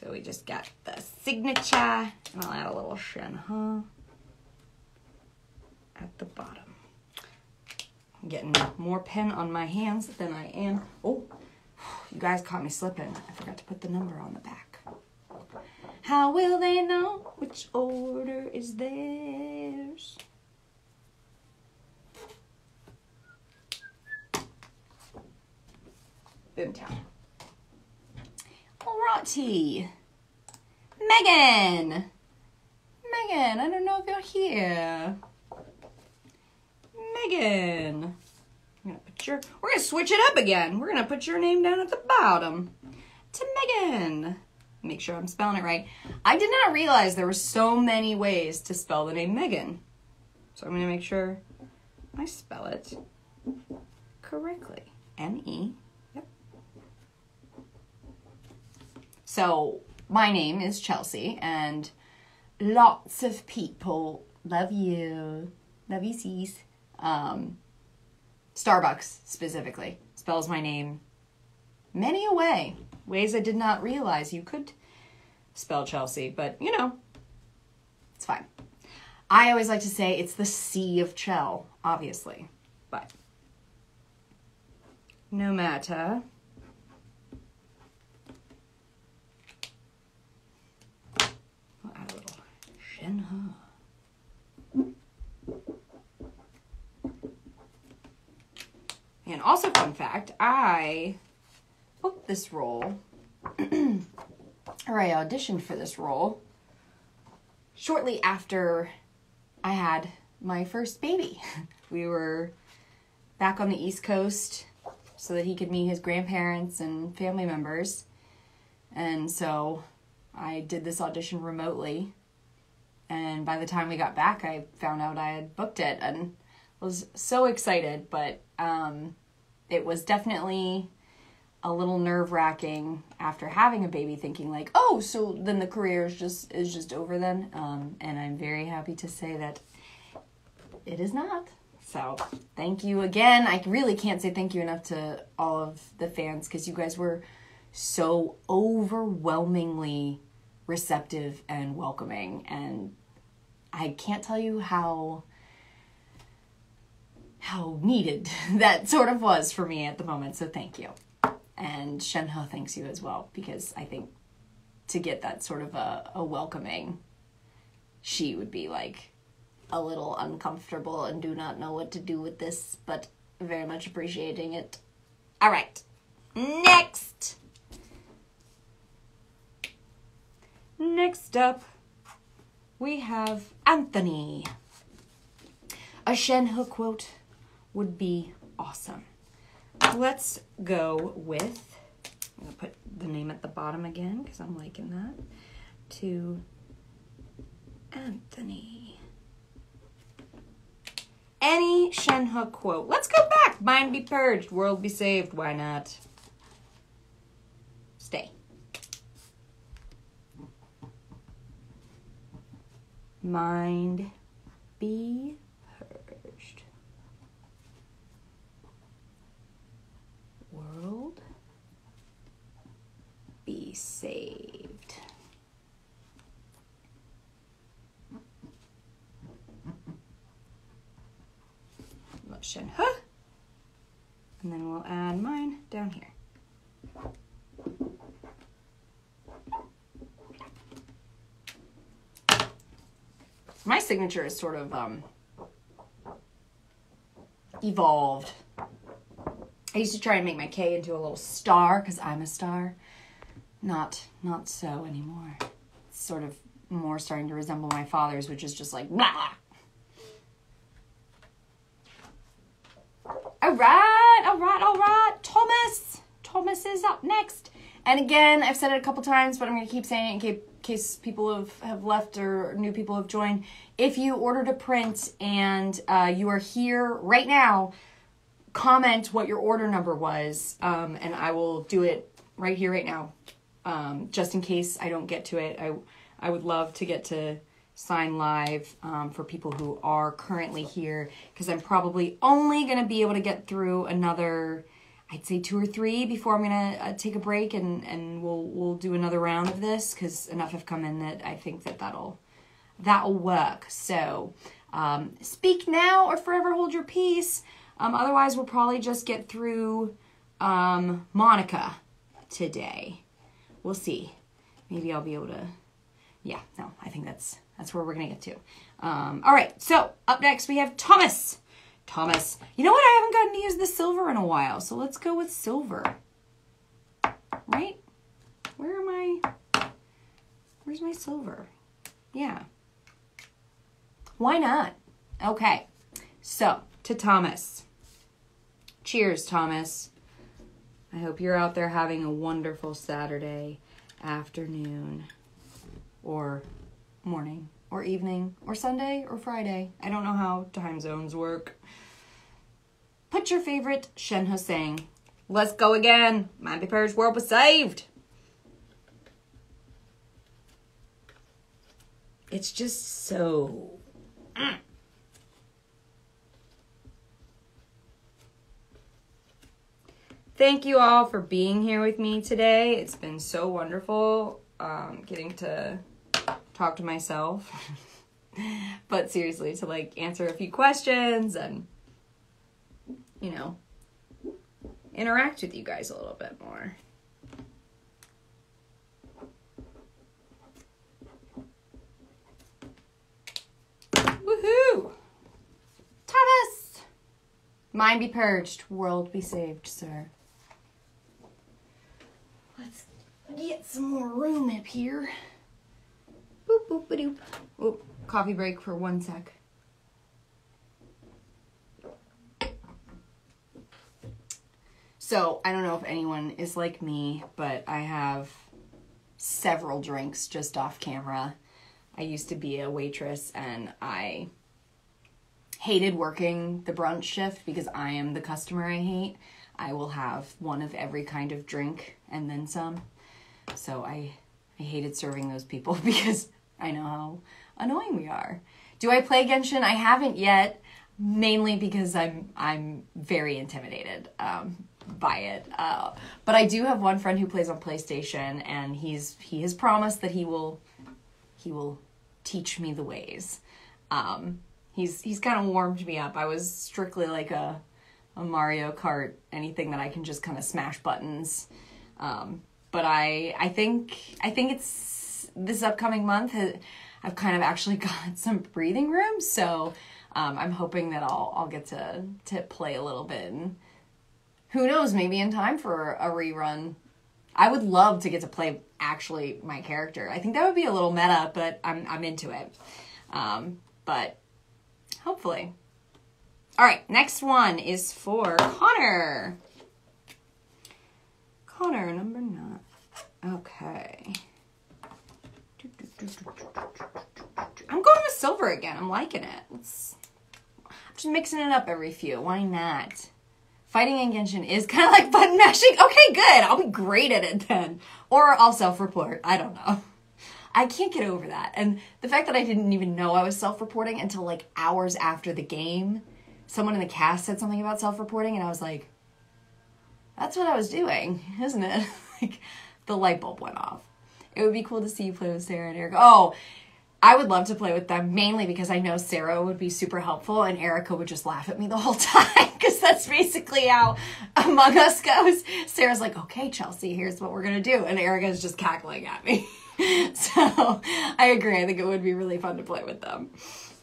A: So we just got the signature, and I'll add a little Shenhe at the bottom. I'm getting more pen on my hands than I am. Oh, you guys caught me slipping. I forgot to put the number on the back. How will they know which order is theirs? Boomtown. Alrighty. Megan! Megan, I don't know if you're here. Megan. I'm gonna put your we're gonna switch it up again. We're gonna put your name down at the bottom. To Megan. Make sure I'm spelling it right. I did not realize there were so many ways to spell the name Megan. So I'm gonna make sure I spell it correctly. M-E yep. So my name is Chelsea, and lots of people love you, love you, C's. Um, Starbucks specifically spells my name many a way, ways I did not realize you could spell Chelsea, but you know, it's fine. I always like to say it's the C of Chell, obviously, but no matter. Shenhe. And also, fun fact, I this role, or I auditioned for this role shortly after I had my first baby. We were back on the East Coast so that he could meet his grandparents and family members. And so I did this audition remotely and by the time we got back, I found out I had booked it and was so excited. But um, it was definitely a little nerve wracking after having a baby, thinking like, oh, so then the career is just is just over then. Um, and I'm very happy to say that it is not. So thank you again. I really can't say thank you enough to all of the fans because you guys were so overwhelmingly receptive and welcoming and I can't tell you how how needed that sort of was for me at the moment. So thank you. And Shenhe thanks you as well because I think to get that sort of a, a welcoming, she would be like a little uncomfortable and do not know what to do with this, but very much appreciating it. All right, next. Next up, we have Anthony. A Shenhe quote would be awesome. Let's go with, I'm going to put the name at the bottom again because I'm liking that, to Anthony. Any Shenhe quote. Let's go back. Mind be purged, world be saved. Why not? Stay. Mind be purged. World be saved. Motion, huh? And then we'll add mine down here. My signature is sort of um, evolved. I used to try and make my K into a little star because I'm a star. Not not so anymore. It's sort of more starting to resemble my father's, which is just like blah. All right, all right, all right. Thomas. Thomas is up next. And again, I've said it a couple times, but I'm going to keep saying it in case, case people have, have left or new people have joined. If you ordered a print and uh, you are here right now, comment what your order number was, um, and I will do it right here, right now, um, just in case I don't get to it. I, I would love to get to sign live um, for people who are currently here because I'm probably only going to be able to get through another, I'd say two or three before I'm to uh, take a break and, and we'll we'll do another round of this because enough have come in that I think that that'll that'll work. So um, speak now or forever hold your peace. Um, otherwise, we'll probably just get through um, Monica today. We'll see. Maybe I'll be able to. Yeah, no, I think that's that's where we're gonna get to. Um, all right, so up next we have Thomas. Thomas, you know what? I haven't gotten to use the silver in a while, so let's go with silver. Right? Where am I? Where's my silver? Yeah. Why not? Okay, so to Thomas. Cheers, Thomas. I hope you're out there having a wonderful Saturday afternoon or morning or evening or Sunday or Friday. I don't know how time zones work. Put your favorite Shenhe saying. Let's go again. My Parish world was saved. It's just so. Mm. Thank you all for being here with me today. It's been so wonderful um, getting to talk to myself. but seriously, to like answer a few questions and, you know, interact with you guys a little bit more. Woohoo! Thomas! Mind be purged, world be saved, sir. Let's get some more room up here. Boop, boop, doop. Oh, coffee break for one sec. So, I don't know if anyone is like me, but I have several drinks just off camera. I used to be a waitress and I hated working the brunch shift because I am the customer I hate. I will have one of every kind of drink and then some. So I I hated serving those people because I know how annoying we are. Do I play Genshin? I haven't yet, mainly because I'm I'm very intimidated um, by it. Uh, but I do have one friend who plays on PlayStation, and he's he has promised that he will he will teach me the ways. Um, He's he's kind of warmed me up. I was strictly like a a Mario Kart, anything that I can just kind of smash buttons. Um, but I I think I think it's this upcoming month. I've kind of actually got some breathing room, so um, I'm hoping that I'll I'll get to to play a little bit. And who knows? Maybe in time for a rerun. I would love to get to play actually my character. I think that would be a little meta, but I'm I'm into it. Um, but hopefully. All right, next one is for Connor. Connor, number nine. Okay. I'm going with silver again. I'm liking it. Let's I'm just mixing it up every few. Why not? Fighting in Genshin is kind of like button mashing. Okay, good. I'll be great at it then. Or I'll self-report. I don't know. I can't get over that. And the fact that I didn't even know I was self-reporting until like hours after the game. Someone in the cast said something about self-reporting and I was like, that's what I was doing, isn't it? like the light bulb went off. It would be cool to see you play with Sarah and Erica. Oh, I would love to play with them mainly because I know Sarah would be super helpful and Erica would just laugh at me the whole time because that's basically how Among Us goes. Sarah's like, okay, Chelsea, here's what we're going to do. And Erica's just cackling at me. so I agree. I think it would be really fun to play with them.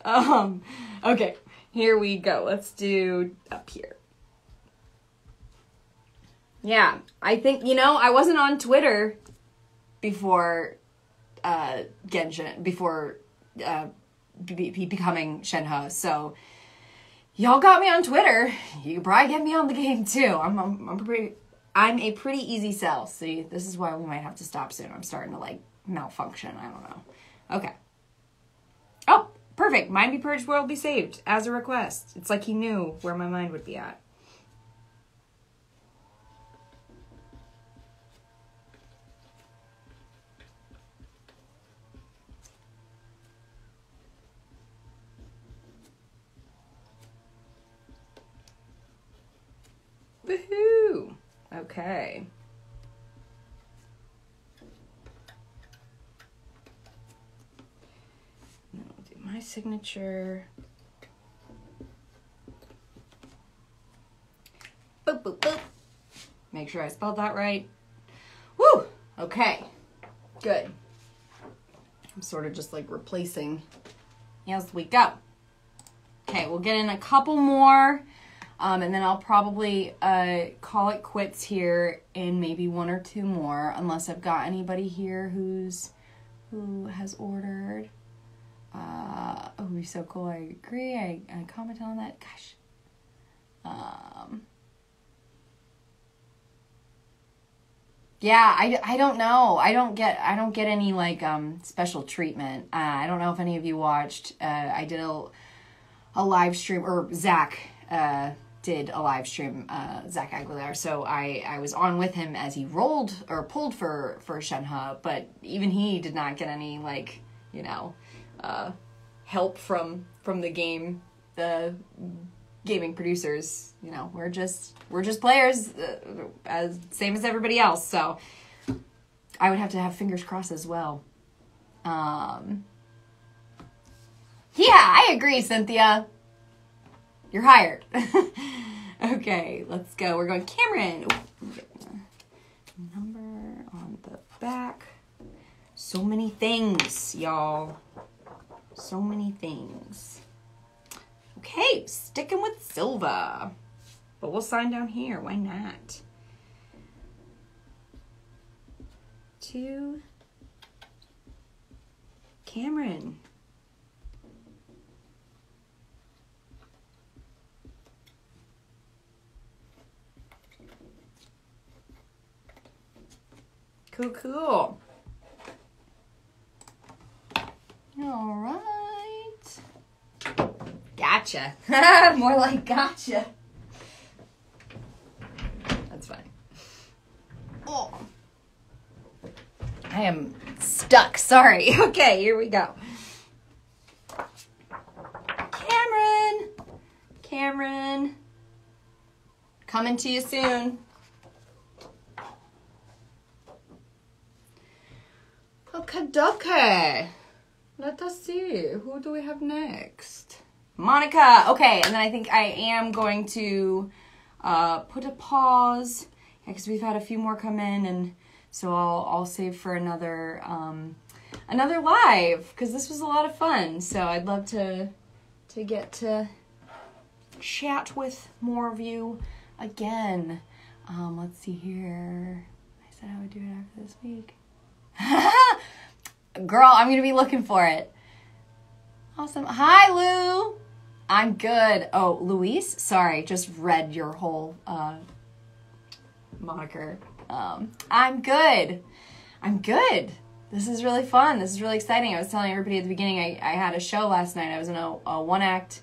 A: Um, okay, here we go. Let's do up here. Yeah, I think, you know, I wasn't on Twitter before uh, Genshin, before uh, be- be- becoming Shenhe. So y'all got me on Twitter. You probably get me on the game too. I'm, I'm, I'm pretty, I'm a pretty easy sell. See, this is why we might have to stop soon. I'm starting to like malfunction. I don't know. Okay. Oh, perfect. Mind be purged, world be saved as a request. It's like he knew where my mind would be at. Woohoo! Okay. Now I'll do my signature. Boop, boop, boop. Make sure I spelled that right. Woo! Okay. Good. I'm sort of just like replacing as we go. Okay, we'll get in a couple more. Um, and then I'll probably uh, call it quits here in maybe one or two more, unless I've got anybody here who's who has ordered. Uh, oh, would be so cool. I agree. I, I comment on that. Gosh. Um, yeah, I, I don't know. I don't get I don't get any like um special treatment. Uh, I don't know if any of you watched. Uh, I did a a live stream or Zach uh, did a live stream, uh, Zach Aguilar. So I, I was on with him as he rolled or pulled for for Shenhe, but even he did not get any like you know uh, help from from the game the gaming producers. You know we're just we're just players uh, as same as everybody else. So I would have to have fingers crossed as well. Um, yeah, I agree, Cynthia. You're hired. okay, let's go. We're going Cameron. Number on the back. So many things, y'all. So many things. Okay, sticking with Silva. But we'll sign down here. Why not? To Cameron. Cool, cool. All right. Gotcha. More like gotcha. That's fine. Oh. I am stuck. Sorry. Okay, here we go. Cameron. Cameron. Coming to you soon. Okay. Let us see. Who do we have next? Monica. Okay, and then I think I am going to uh, put a pause because we've had a few more come in, and so I'll I'll save for another um, another live because this was a lot of fun. So I'd love to to get to chat with more of you again. Um, let's see here. I said I would do it after this week. Girl, I'm gonna be looking for it. Awesome. Hi, Lou. I'm good. Oh, Luis, sorry, just read your whole uh, moniker. Um, I'm good. I'm good. This is really fun. This is really exciting. I was telling everybody at the beginning. I, I had a show last night. I was in a, a one act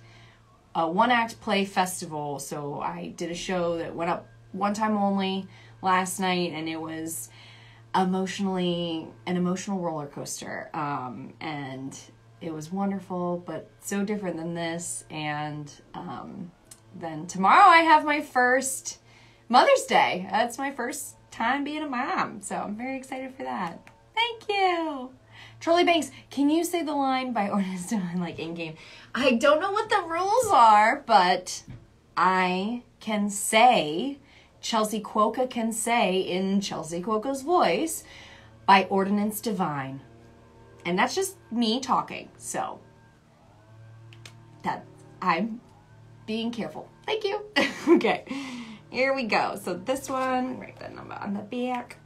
A: a one act play festival. So I did a show that went up one time only last night, and it was emotionally an emotional roller coaster. Um, and it was wonderful, but so different than this. And um, then tomorrow I have my first Mother's Day. That's my first time being a mom, so I'm very excited for that. Thank you. Trolley Banks, can you say the line by Ordinance Divine like in game? I don't know what the rules are, but I can say, Chelsea Kwoka can say in Chelsea Kwoka's voice, by Ordinance Divine. And that's just me talking. So that I'm being careful. Thank you. okay. Here we go. So this one, write that number on the back.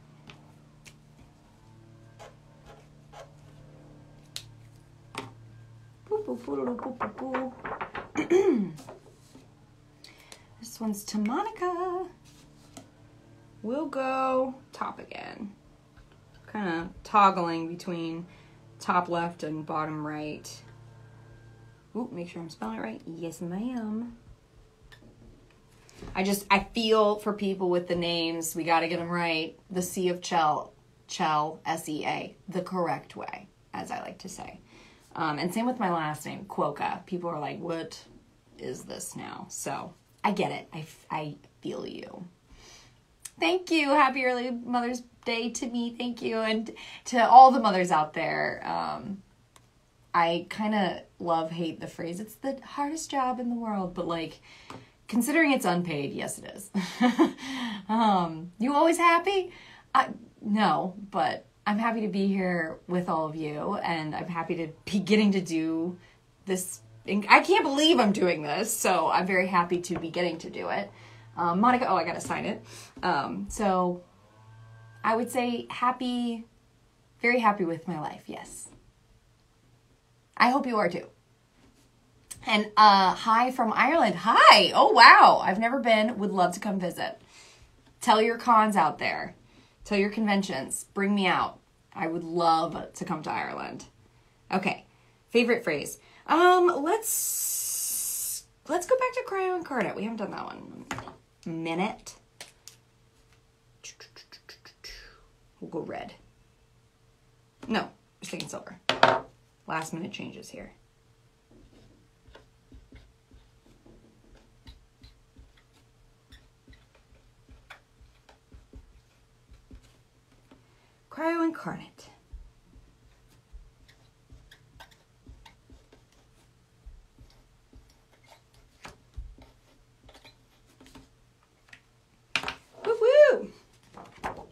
A: this one's to Monica. We'll go top again. Kind of toggling between top left and bottom right. Ooh, make sure I'm spelling it right. Yes, ma'am. I just I feel for people with the names, we got to get them right. The C of Chell, Chell, S E A, the correct way, as I like to say. Um, and same with my last name, Kwoka. People are like, what is this now? So I get it. I, I feel you. Thank you. Happy early Mother's Day to me. Thank you. And to all the mothers out there. Um, I kind of love, hate the phrase, it's the hardest job in the world, but like, considering it's unpaid, yes, it is. um, you always happy? I, no, but I'm happy to be here with all of you, and I'm happy to be getting to do this. I can't believe I'm doing this, so I'm very happy to be getting to do it. Um, Monica, oh, I gotta sign it. Um, so I would say happy, very happy with my life, yes. I hope you are too. And uh, hi from Ireland. Hi. Oh, wow. I've never been. Would love to come visit. Tell your cons out there. Tell your conventions. Bring me out. I would love to come to Ireland. Okay. Favorite phrase. Um, let's let's go back to cryo incarnate. We haven't done that one. Minute. We'll go red. No, was thinking silver. Last minute changes here. Cryo Incarnate. Woo woo!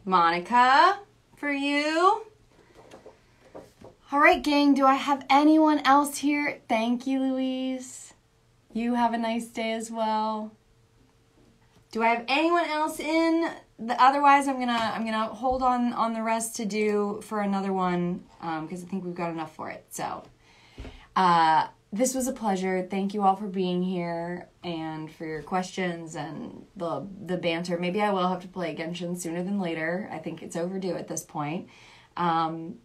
A: Monica, for you. All right, gang, do I have anyone else here? Thank you, Louise. You have a nice day as well. Do I have anyone else in? The, otherwise, I'm gonna I'm gonna hold on on the rest to do for another one because um, I think we've got enough for it. So, uh, this was a pleasure. Thank you all for being here and for your questions and the the banter. Maybe I will have to play Genshin sooner than later. I think it's overdue at this point. Um,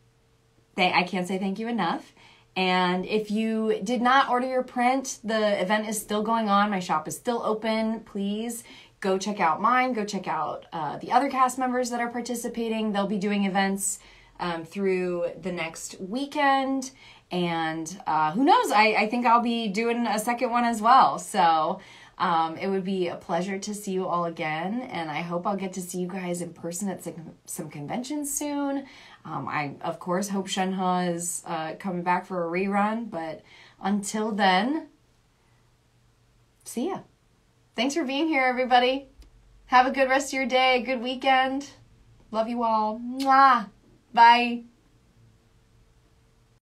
A: they, I can't say thank you enough. And if you did not order your print, the event is still going on. My shop is still open. Please go check out mine, go check out uh, the other cast members that are participating. They'll be doing events um, through the next weekend. And uh, who knows, I, I think I'll be doing a second one as well. So um, it would be a pleasure to see you all again. And I hope I'll get to see you guys in person at some, some conventions soon. Um, I, of course, hope Shenhe is uh, coming back for a rerun. But until then, see ya. Thanks for being here, everybody. Have a good rest of your day, good weekend. Love you all. Mwah. Bye.